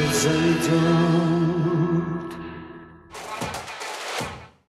不再痛。